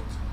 it.